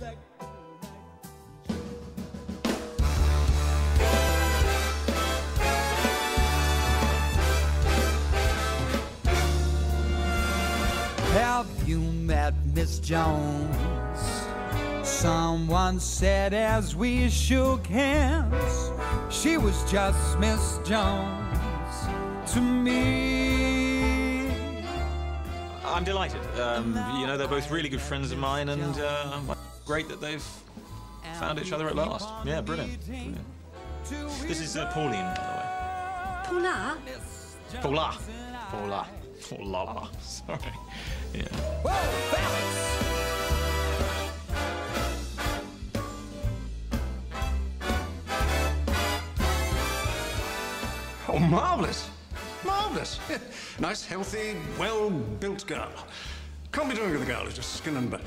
Have you met Miss Jones? Someone said as we shook hands, she was just Miss Jones to me. I'm delighted. Um, you know, they're both really good friends of mine, and uh, great that they've found each other at last. Yeah, brilliant. brilliant. This is uh, Pauline, by the way. Paula. Paula. Paula. Paula. Sorry. Yeah. Whoa, fellas! Oh, marvellous. Marvellous. nice, healthy, well-built girl. Can't be doing with a girl who's just skin and bone.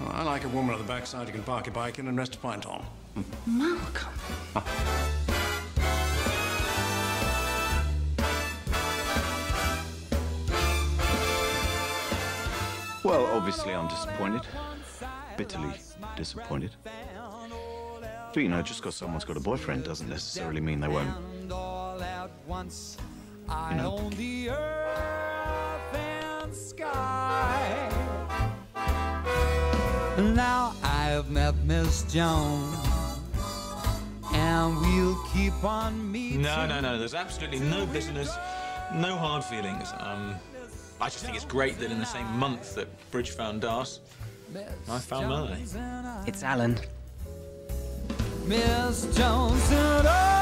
Well, I like a woman at the backside you can park your bike in and rest a pint on. Malcolm. Well, obviously, I'm disappointed. Bitterly disappointed. But, you know, just because someone's got a boyfriend doesn't necessarily mean they won't. And all at once, I know. Now I've met Miss Jones, and we'll keep on meeting. No, no, no. There's absolutely no business, no hard feelings. Um, I just think it's great that in the same month that Bridge found Darcy, I found Melanie. It's Alan. Miss Jones and I.